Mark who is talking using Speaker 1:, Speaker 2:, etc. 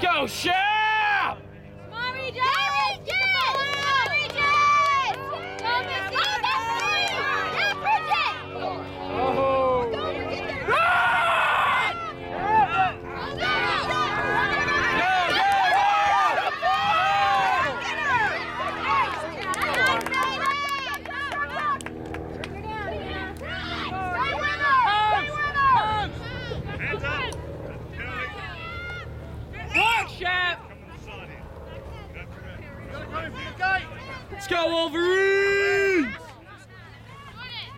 Speaker 1: Let's go, Shep! Let's go, Wolverine!